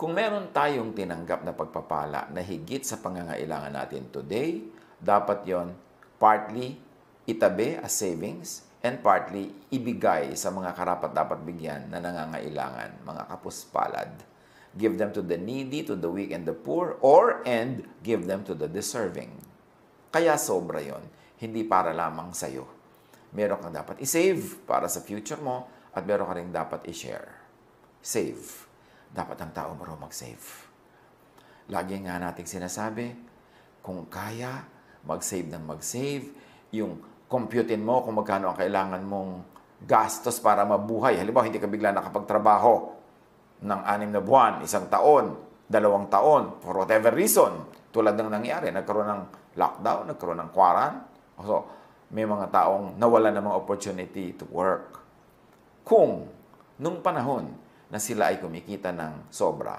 Kung meron tayong tinanggap na pagpapala na higit sa pangangailangan natin today, dapat yon partly itabi as savings and partly ibigay sa mga karapat dapat bigyan na nangangailangan, mga kapuspalad. Give them to the needy, to the weak and the poor, or and give them to the deserving. Kaya sobra yon, hindi para lamang sa'yo. Meron kang dapat i-save para sa future mo at meron ka rin dapat i-share. Save. Dapat ang tao marunong mag-save. Lagi nga nating sinasabi, kung kaya, mag-save ng mag-save, yung computein mo kung magkano ang kailangan mong gastos para mabuhay. Halimbawa, hindi ka bigla nakapagtrabaho ng anim na buwan, isang taon, dalawang taon, for whatever reason. Tulad ng nangyari, nagkaroon ng lockdown, nagkaroon ng quarantine. So, may mga taong nawala ng mga opportunity to work. Kung nung panahon na sila ay kumikita ng sobra